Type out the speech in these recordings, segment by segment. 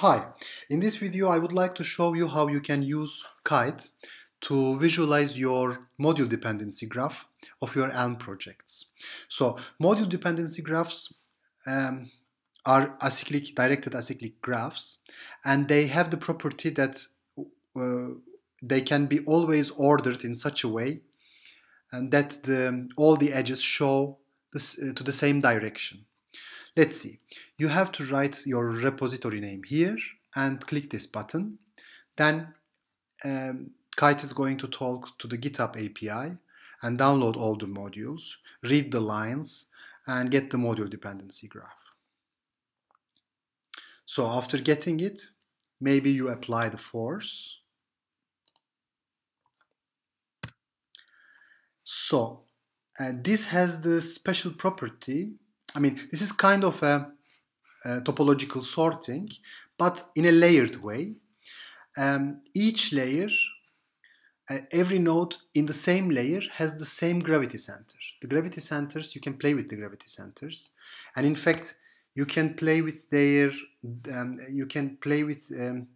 Hi, in this video I would like to show you how you can use Kite to visualize your module dependency graph of your Elm projects. So module dependency graphs um, are acyclic, directed acyclic graphs and they have the property that uh, they can be always ordered in such a way and that the, all the edges show this, uh, to the same direction. Let's see. You have to write your repository name here and click this button. Then um, Kite is going to talk to the GitHub API and download all the modules, read the lines, and get the module dependency graph. So after getting it, maybe you apply the force. So uh, this has the special property I mean, this is kind of a, a topological sorting, but in a layered way. Um, each layer, uh, every node in the same layer has the same gravity center. The gravity centers, you can play with the gravity centers. And in fact, you can play with their, um, you can play with, um,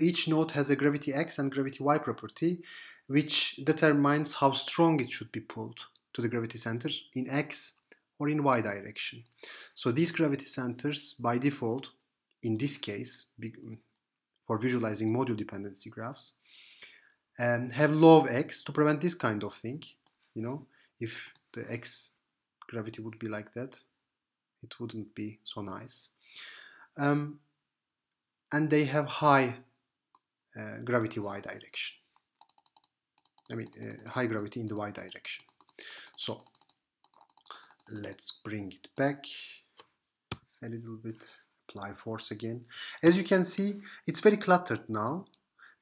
each node has a gravity x and gravity y property, which determines how strong it should be pulled to the gravity center in x or in y direction. So these gravity centers by default, in this case, for visualizing module dependency graphs, um, have low of x to prevent this kind of thing. You know, if the x gravity would be like that, it wouldn't be so nice. Um, and they have high uh, gravity y direction. I mean, uh, high gravity in the y direction. So let's bring it back. A little bit apply force again. As you can see it's very cluttered now.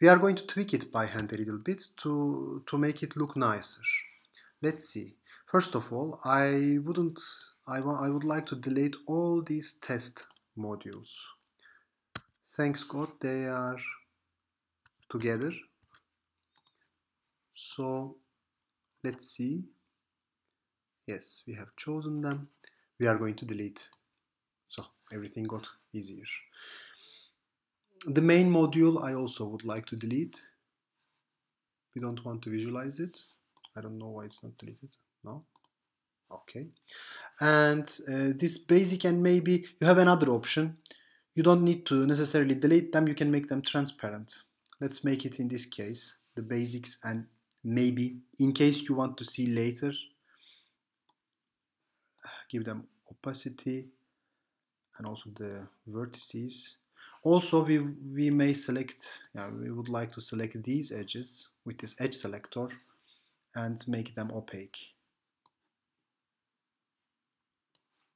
We are going to tweak it by hand a little bit to to make it look nicer. Let's see. First of all I wouldn't I, want I would like to delete all these test modules. Thanks God they are together. So let's see yes we have chosen them. We are going to delete. So everything got easier. The main module I also would like to delete. We don't want to visualize it. I don't know why it's not deleted. No? Okay. And uh, this basic and maybe you have another option. You don't need to necessarily delete them. You can make them transparent. Let's make it in this case the basics and maybe in case you want to see later give them opacity and also the vertices. Also, we, we may select, yeah, we would like to select these edges with this edge selector and make them opaque.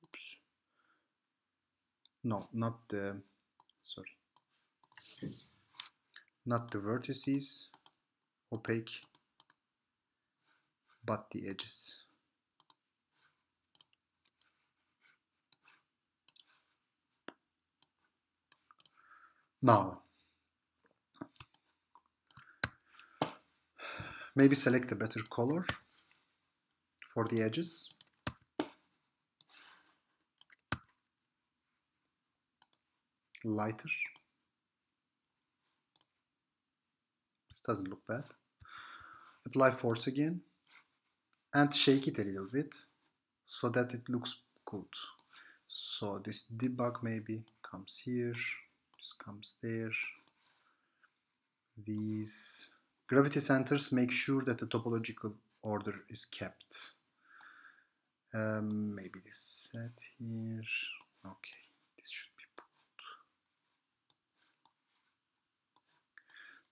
Oops. No, not the, sorry, not the vertices opaque, but the edges. Now, maybe select a better color for the edges. Lighter. This doesn't look bad. Apply force again and shake it a little bit so that it looks good. So this debug maybe comes here just comes there. These gravity centers make sure that the topological order is kept. Um, maybe this set here. Okay, this should be put.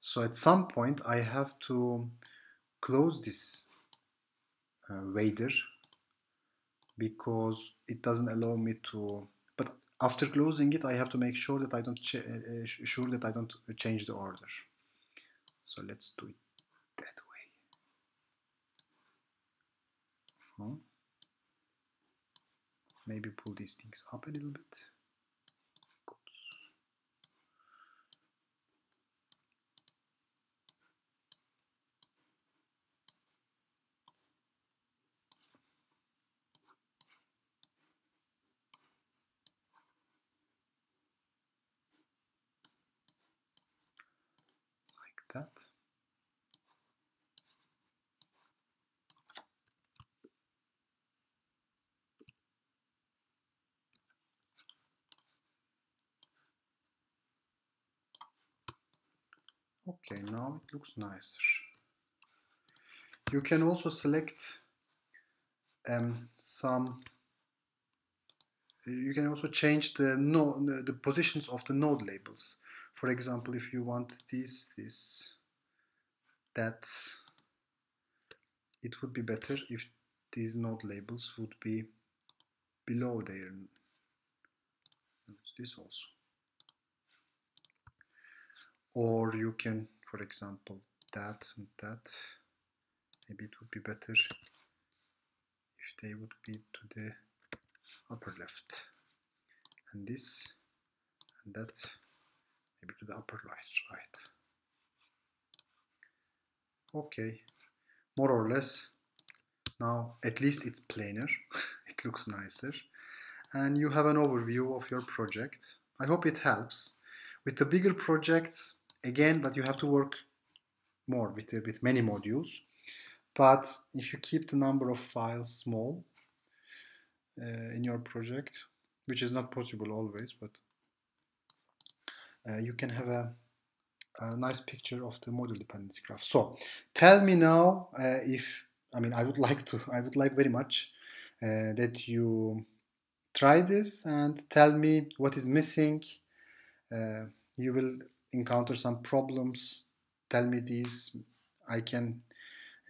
So at some point I have to close this uh, wader because it doesn't allow me to after closing it I have to make sure that I don't uh, uh sure that I don't change the order. So let's do it that way. Huh? maybe pull these things up a little bit that. Okay, now it looks nicer. You can also select um, some you can also change the node, the positions of the node labels. For example, if you want this, this, that, it would be better if these node labels would be below there. This also. Or you can, for example, that and that. Maybe it would be better if they would be to the upper left and this and that maybe to the upper right right. Okay more or less. Now at least it's planar. It looks nicer. And you have an overview of your project. I hope it helps. With the bigger projects again but you have to work more with, with many modules. But if you keep the number of files small uh, in your project, which is not possible always, but uh, you can have a, a, nice picture of the model dependency graph. So tell me now uh, if, I mean, I would like to, I would like very much that you try this and tell me what is missing. you will encounter some problems. Tell me these. I can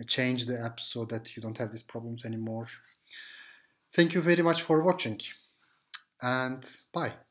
change the app so that you don't have these problems anymore. Thank you very much for watching and bye.